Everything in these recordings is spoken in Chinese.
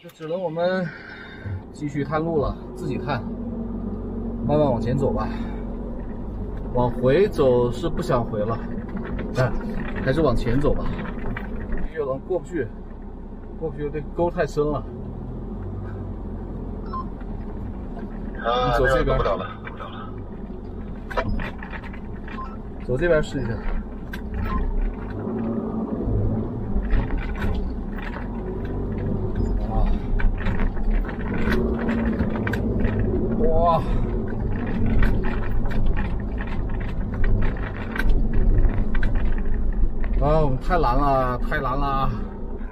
就只能我们继续探路了，自己探，慢慢往前走吧。往回走是不想回了，但还是往前走吧。越龙过不去，过不去，这沟太深了。啊，走这边不了了，不了了。走这边试一下。哇！哇！啊，我们太难了，太难了！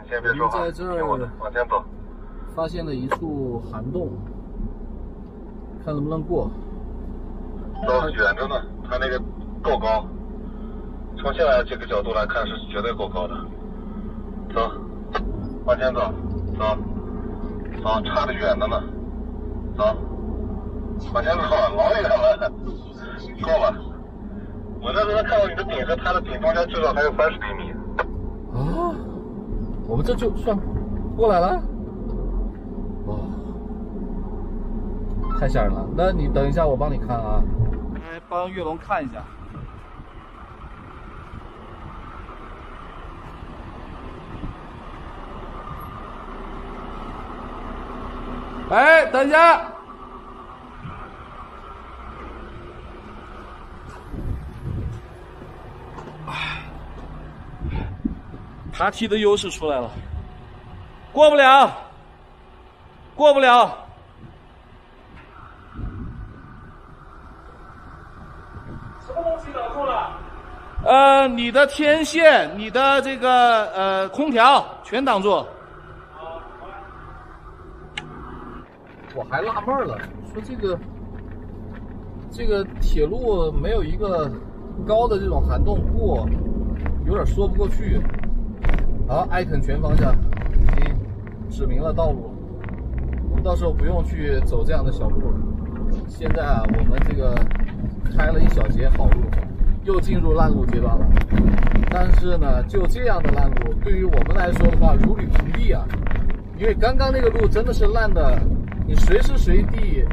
你先别说话，在这儿往前走。发现了一处涵洞，看能不能过。走远着呢，它那个够高，从现在这个角度来看是绝对够高的。走，往前走，走，走，差得远着呢。走，往前走，老远了，够了。我那时候看到你的顶和它的顶中间至少还有三十厘米。我们这就算过来了。哇，太吓人了！那你等一下，我帮你看啊。来帮月龙看一下。哎，等一下！爬梯的优势出来了，过不了，过不了。什么东西挡住了？呃，你的天线、你的这个呃空调全挡住。我还纳闷了，说这个这个铁路没有一个高的这种涵洞过，有点说不过去。好，艾肯泉方向已经指明了道路，我们到时候不用去走这样的小路了。现在啊，我们这个开了一小节好路，又进入烂路阶段了。但是呢，就这样的烂路，对于我们来说的话，如履平地啊。因为刚刚那个路真的是烂的，你随时随地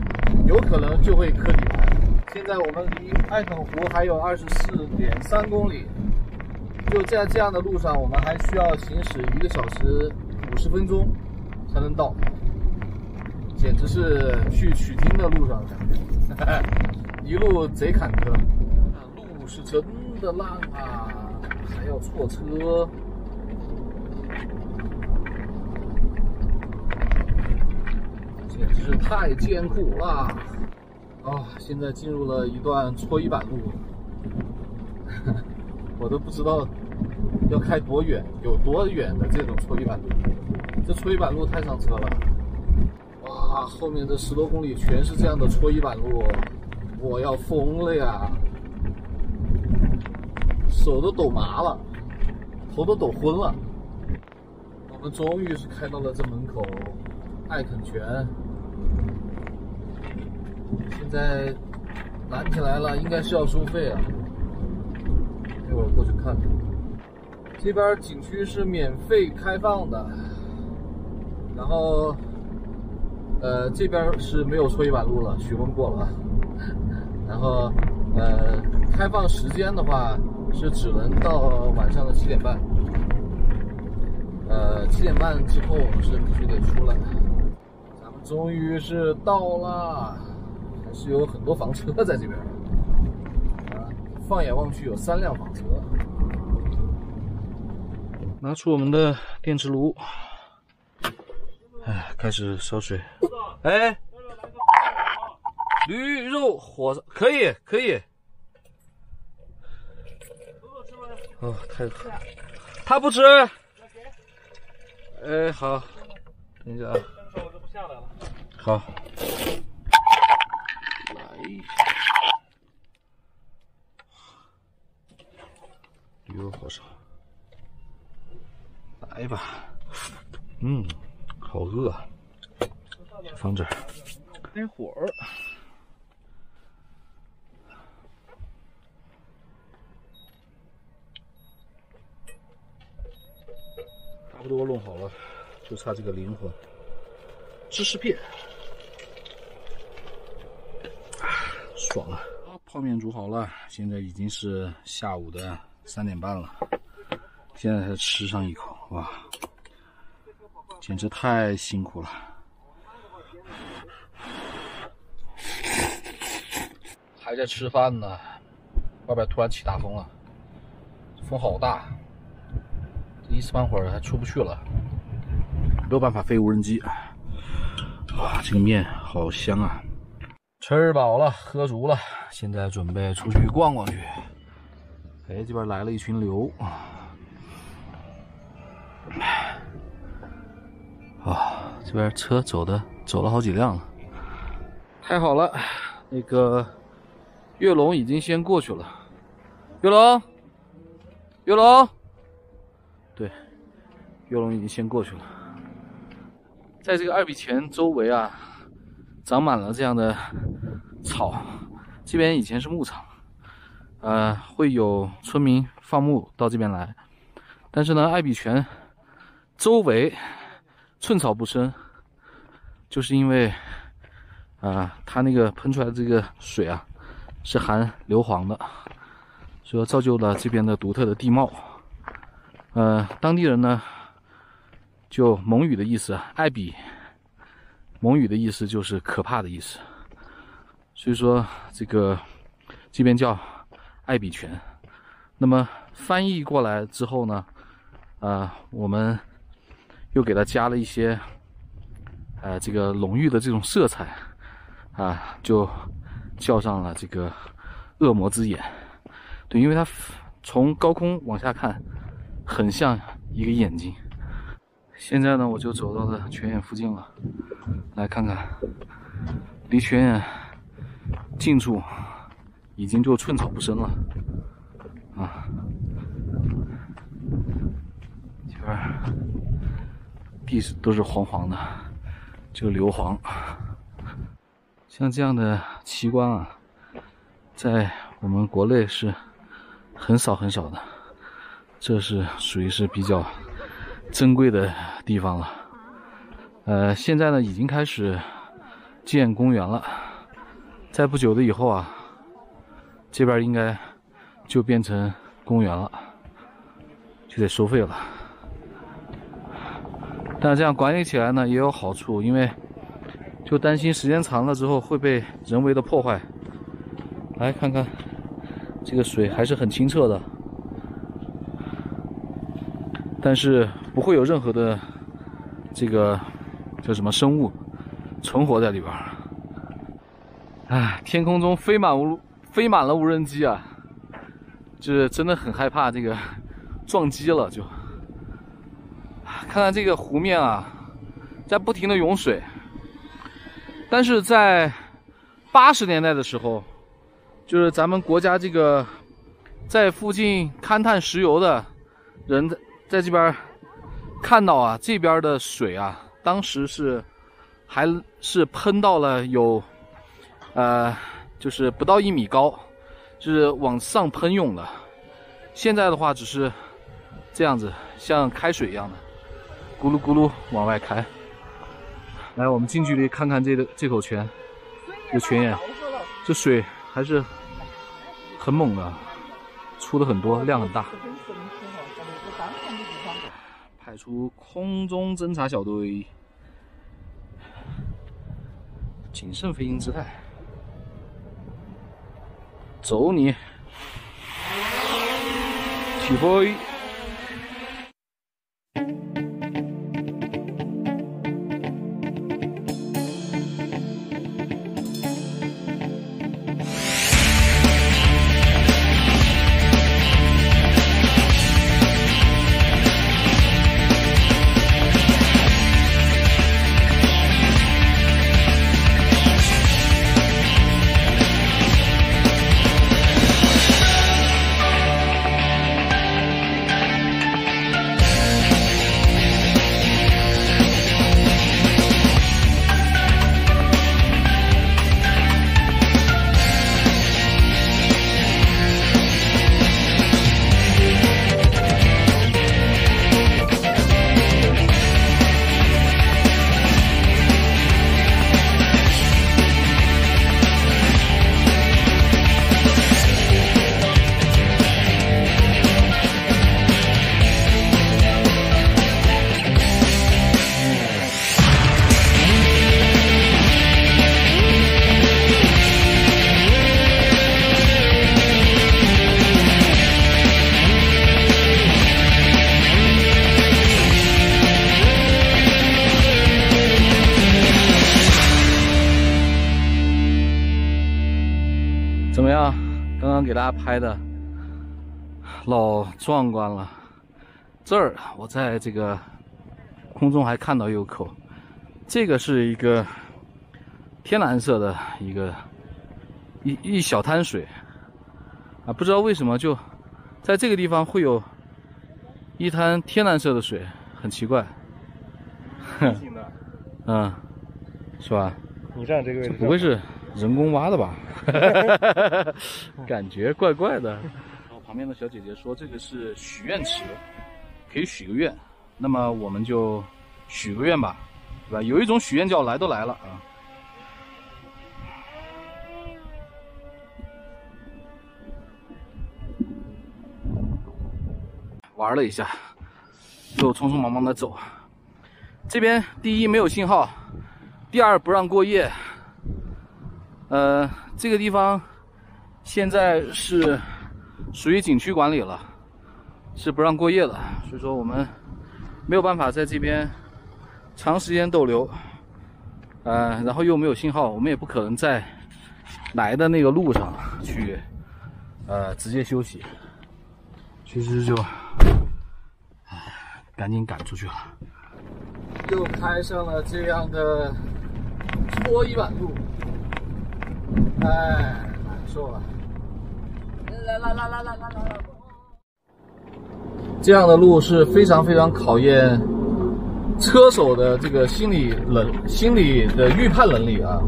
有可能就会磕底盘。现在我们离艾肯湖还有二十四点三公里。就在这样的路上，我们还需要行驶一个小时五十分钟才能到，简直是去取经的路上感觉，一路贼坎坷。路是真的烂啊，还要错车，简直是太艰苦了啊！现在进入了一段搓衣板路。我都不知道要开多远，有多远的这种搓衣板路，这搓衣板路太上车了。哇，后面这十多公里全是这样的搓衣板路，我要疯了呀！手都抖麻了，头都抖昏了。我们终于是开到了这门口，艾肯泉。现在拦起来了，应该是要收费啊。一会儿过去看看，这边景区是免费开放的，然后，呃，这边是没有搓衣板路了，询问过了，然后，呃，开放时间的话是只能到晚上的七点半，呃，七点半之后是必须得出来。咱们终于是到了，还是有很多房车在这边。放眼望去，有三辆房车。拿出我们的电磁炉，哎，开始烧水。哎，驴肉火烧可以，可以。哦，太好，他不吃。哎，好，等一下啊。好。驴肉火烧，来吧，嗯，好饿，放这儿，开火儿，差不多弄好了，就差这个灵魂。芝士片，啊，爽啊！泡面煮好了，现在已经是下午的三点半了，现在才吃上一口，哇，简直太辛苦了。还在吃饭呢，外边突然起大风了，风好大，一时半会儿还出不去了，没有办法飞无人机。哇，这个面好香啊！吃饱了，喝足了，现在准备出去逛逛去。哎，这边来了一群牛啊！这边车走的走了好几辆了，太好了，那个。月龙已经先过去了，月龙，月龙，对，月龙已经先过去了。在这个二笔钱周围啊，长满了这样的草。这边以前是牧场，呃，会有村民放牧到这边来。但是呢，艾比泉周围寸草不生，就是因为啊，它那个喷出来的这个水啊。是含硫磺的，所以造就了这边的独特的地貌。呃，当地人呢，就蒙语的意思，艾比，蒙语的意思就是可怕的意思。所以说这个这边叫艾比泉。那么翻译过来之后呢，啊，我们又给它加了一些，呃，这个浓郁的这种色彩，啊，就。叫上了这个恶魔之眼，对，因为它从高空往下看，很像一个眼睛。现在呢，我就走到了泉眼附近了，来看看，离泉眼近处已经就寸草不生了，啊，这边地都是黄黄的，就硫磺。像这样的奇观啊，在我们国内是很少很少的，这是属于是比较珍贵的地方了。呃，现在呢已经开始建公园了，在不久的以后啊，这边应该就变成公园了，就得收费了。但这样管理起来呢也有好处，因为。就担心时间长了之后会被人为的破坏。来看看，这个水还是很清澈的，但是不会有任何的这个叫什么生物存活在里边。哎，天空中飞满无飞满了无人机啊，就是真的很害怕这个 撞击了就。看看这个湖面啊，在不停的涌水。但是在八十年代的时候，就是咱们国家这个在附近勘探石油的人在在这边看到啊，这边的水啊，当时是还是喷到了有呃，就是不到一米高，就是往上喷涌的。现在的话，只是这样子，像开水一样的，咕噜咕噜往外开。来，我们近距离看看这个这口泉，这泉眼，这水还是很猛的，出的很多，量很大。派出空中侦察小队，谨慎飞行姿态，走你，起飞。大家拍的老壮观了。这儿我在这个空中还看到有口，这个是一个天蓝色的一个一一小滩水啊，不知道为什么就在这个地方会有一滩天蓝色的水，很奇怪。哼，嗯，是吧？你站这个位置，不会是人工挖的吧？感觉怪怪的。然后旁边的小姐姐说这个是许愿池，可以许个愿。那么我们就许个愿吧，对吧？有一种许愿叫来都来了啊。玩了一下，就匆匆忙忙的走。这边第一没有信号，第二不让过夜。呃，这个地方现在是属于景区管理了，是不让过夜的，所以说我们没有办法在这边长时间逗留。呃，然后又没有信号，我们也不可能在来的那个路上去呃直接休息，其实就唉赶紧赶出去了。又开上了这样的搓衣板路，哎，难受了。来来来来来来来！这样的路是非常非常考验车手的这个心理能、心理的预判能力啊。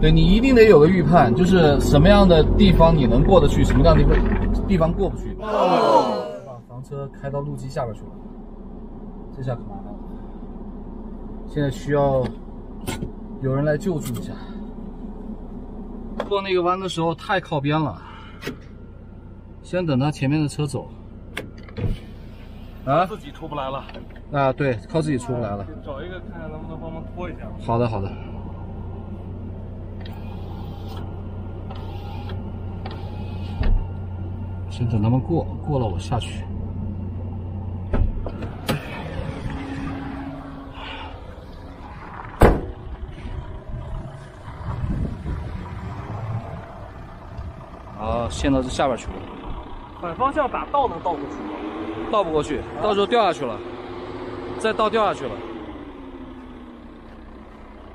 对你一定得有个预判，就是什么样的地方你能过得去，什么样的地方地方过不去。把房车开到路基下边去了，这下可麻烦了。现在需要有人来救助一下。过那个弯的时候太靠边了，先等他前面的车走。啊自己出不来了，啊，对，靠自己出不来了。找一个看看能不能帮忙拖一下。好的，好的。先等他们过，过了我下去。好，陷到这下边去了，反方向打倒能倒过去吗？倒不过去，到时候掉下去了，再倒掉下去了。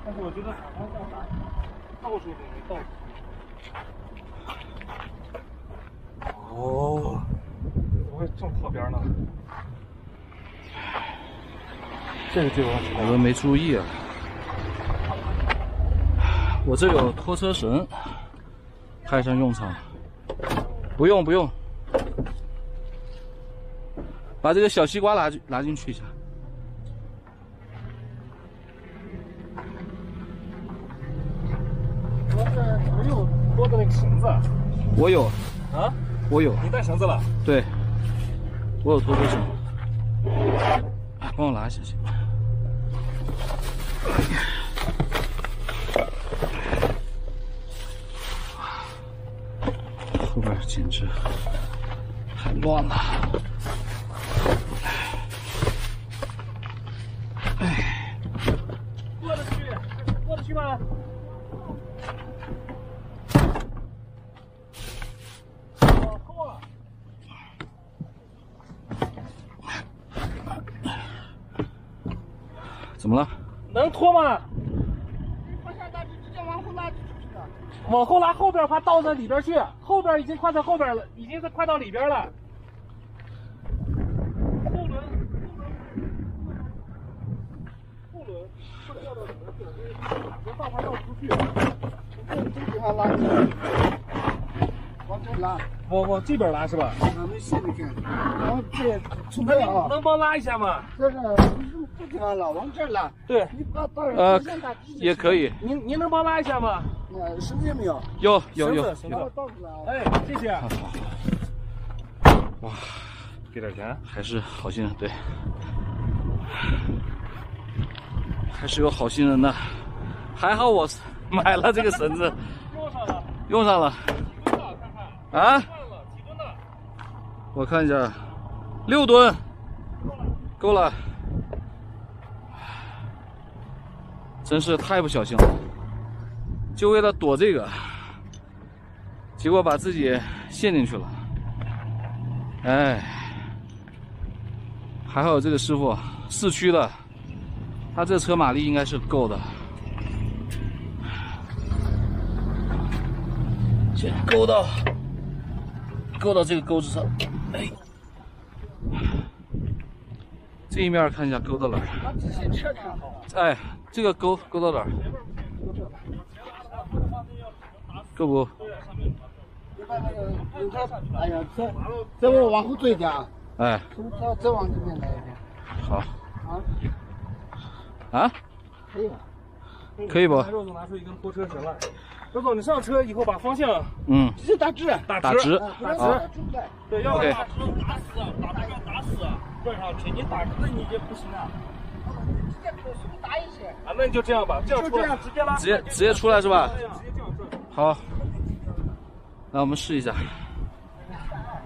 但是我觉得反方向打倒出去没倒出去。哦，怎么会这么靠边呢？这个地方我都没注意啊。我这有拖车绳，派上用场了。不用不用，把这个小西瓜拿拿进去一下。没有拖的那个绳子我有，啊？我有，你带绳子了？对，我有拖车绳。哎，帮我拿一下行吗？后边简直太乱了。过得去，过得去吗？往后了。怎么了？能拖吗？往下拉就直接往后拉。往后拉，后边怕倒在里边去，后边已经快到后边了，已经是快到里边了。后轮，后轮会掉到里边去，别怕它倒出去。这这地方拉起来，拉，往往这边拉是吧？俺们心里看，然后这出来啊，能帮拉一下吗？这个不地方拉，往这拉。对，你把到呃也可以，您您能帮拉一下吗？呃，绳子有没有？有有有绳子绳子有，倒出来啊。哎，谢谢。哇，给点钱。还是好心人对，还是有好心人的。还好我买了这个绳子，用上了，用上了。啊。我看一下，六吨，够了。真是太不小心了，就为了躲这个，结果把自己陷进去了。哎，还好这个师傅四驱的，他这车马力应该是够的。先勾到，勾到这个钩子上。哎，这一面看一下勾到哪儿？哎，这个勾勾到哪儿？够不？哎呀，再再往往后追一点啊，哎，再再往这边来一点？好啊，啊，可以吧？可以不？肉总拿出一根拖车绳来。肉总，你上车以后把方向嗯，直接打直，打打直啊不要好打直。对，要不然打直打死，打直要打死，转上去，你打直了你就不行了。直接可是不是打一些？啊，那你就这样吧，这样出来就这样直接拉，直接直接出来是吧？直接这样转。好，那我们试一下。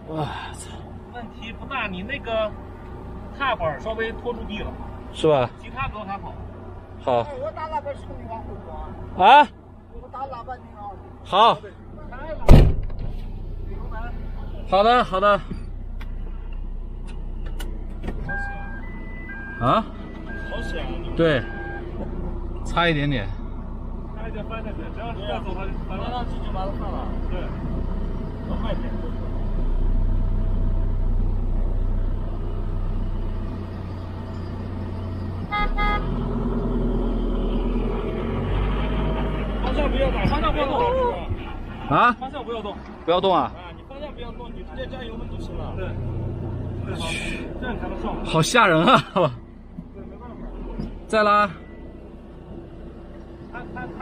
哇，问题不大，你那个踏板稍微拖住地了，是吧？其他都还好。好哎，我打喇叭是不往后坐啊？好。好的好的。啊，好险啊！对，差一点点。差一点翻下去，只要是再走它就翻上去就完了算了。对，要慢点。方向不要打，方向不要动，啊，方向不要动。不要动啊！啊，你方向不要动，你直接加油门就行了。对，这样才能上。好吓人啊！对，没办法。再拉。看看看，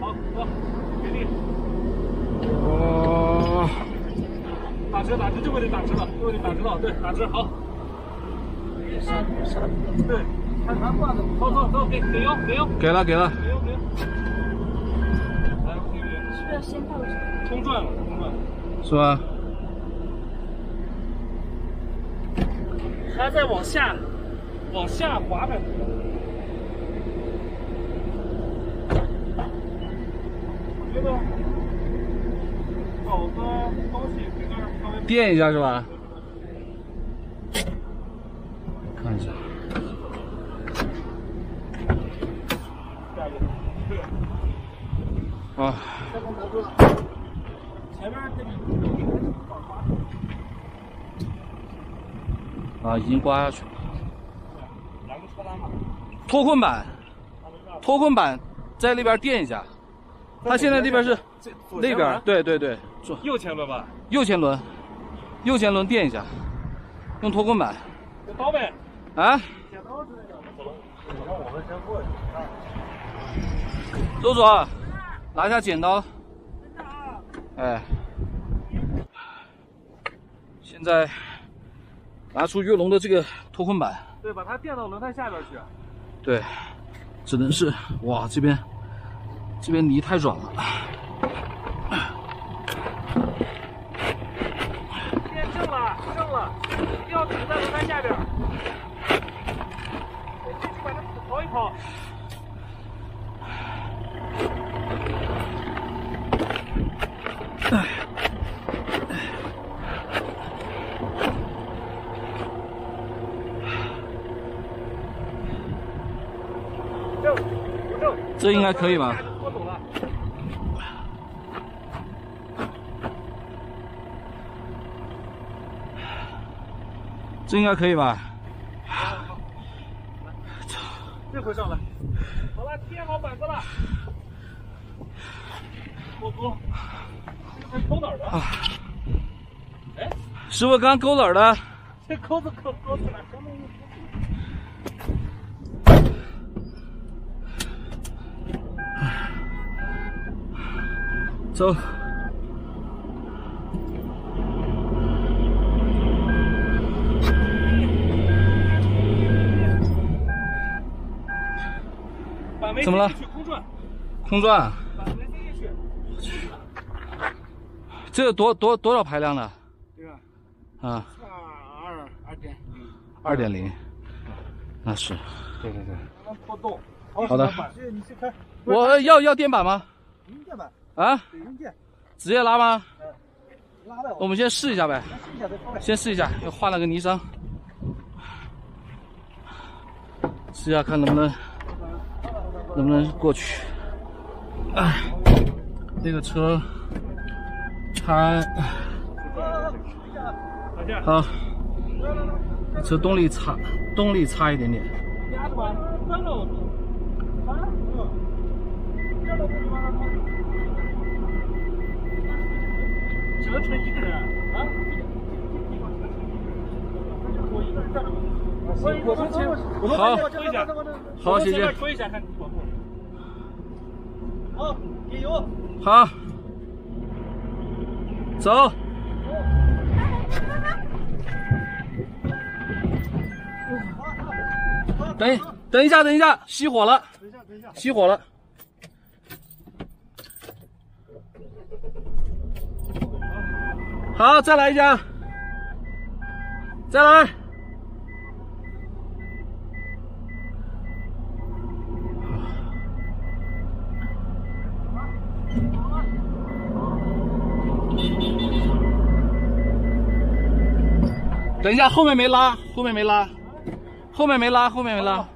好，走，给力，哦，打直打直，这回得打直了，这回得打直了，对，打直，好，对，看看挂的，走走走，给给油给油给了给了。给油给要先倒着？冲转了，冲转了，是吧？还在往下，往下滑着。我觉得找个东西给那儿稍微垫一下是吧？看一。下去。对，啊，前面这里啊，已经刮下去了。两个车篮嘛，脱困板，脱困板在那边垫一下。它现在这边是左那边，对对对，左右前轮吧，右前轮，右前轮垫一下，用脱困板有刀呗。啊。剪刀之类的，走了。周总，拿下剪刀。哎，现在拿出跃龙的这个脱困板，对，把它垫到轮胎下边去。对，只能是哇，这边这边泥太软了。垫正了，正了，一定要顶在轮胎下边。这就把它刨一刨。这应该可以吧？这应该可以吧？这回上来。好了，贴好板子了。我勾，这还勾哪儿的？哎，师傅刚勾哪儿的？这钩子勾勾死了，什么意思？走。怎么了去空转，空转，把煤塞进去。这有多多多少排量的？这个啊，二二点零，二点零，那是。对对对。好的，你去开，我要要电板吗？零件吧，啊，直接拉吗？我们先试一下呗，先试一下，又换了个泥伤，试一下看能不能能不能过去。哎，这个车差好，车动力差，动力差一点点。只能乘一个人啊？我。我。先我。好拖一下，好，谢谢。拖一下看稳不稳？好，加油！好，走。等等一下，等一下，熄火了，等一下，等一下。熄火了。好，再来一下，再来。等一下，后面没拉，后面没拉，后面没拉，后面没拉。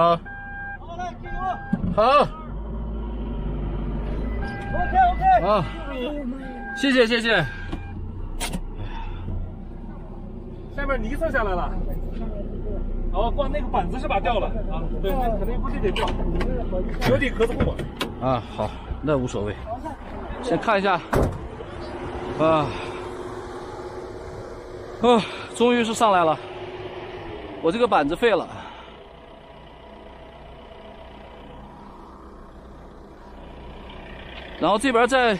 好，好，来，加油好，！OK OK。好，谢谢谢谢。下面泥蹭下来了。哦，挂那个板子是把掉了啊，对，那肯定估计得掉，有底壳子不稳。啊，好，那无所谓。先看一下，啊，啊，终于是上来了。我这个板子废了。然后这边在，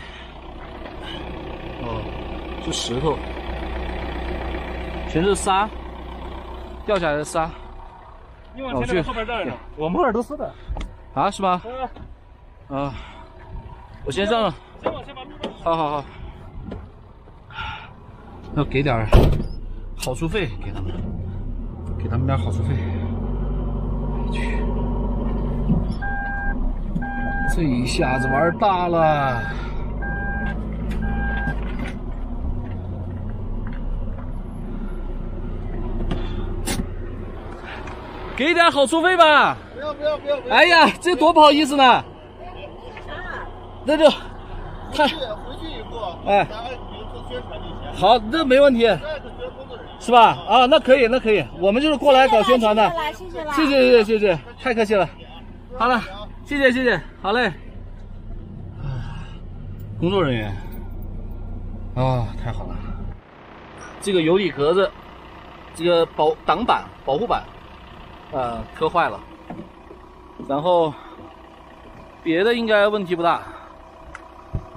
哦，是石头，全是沙，掉下来的沙你往前那个后边站着，我们耳朵撕的。啊，是吗？呃，啊，我先上了。先往前把路。好好好，要给点好处费给他们，给他们点好处费。这一下子玩大了。给点好处费吧！不要不要不要不要！哎呀，这多不好意思呢。那就太回去以后，哎。好，那没问题，再是学工作人员。是吧？啊，那可以，那可以，我们就是过来搞宣传的。谢谢啦，谢谢谢谢谢谢，太客气了。好了，谢谢谢谢，好嘞。啊，工作人员，啊，太好了。这个油底壳子，这个保挡板、保护板，呃，磕坏了。然后别的应该问题不大。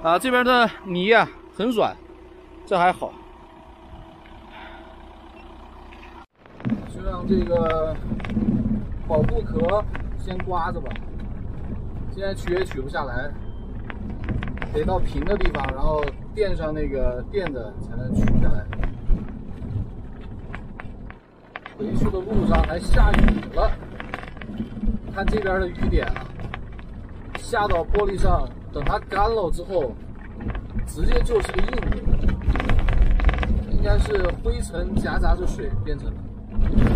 啊，这边的泥呀、很软，这还好。就让这个保护壳先刮着吧，现在取也取不下来，得到平的地方，然后垫上那个垫子才能取下来。回去的路上还下雨了，看这边的雨点啊，下到玻璃上，等它干了之后，直接就是个印子，应该是灰尘夹杂着水变成的。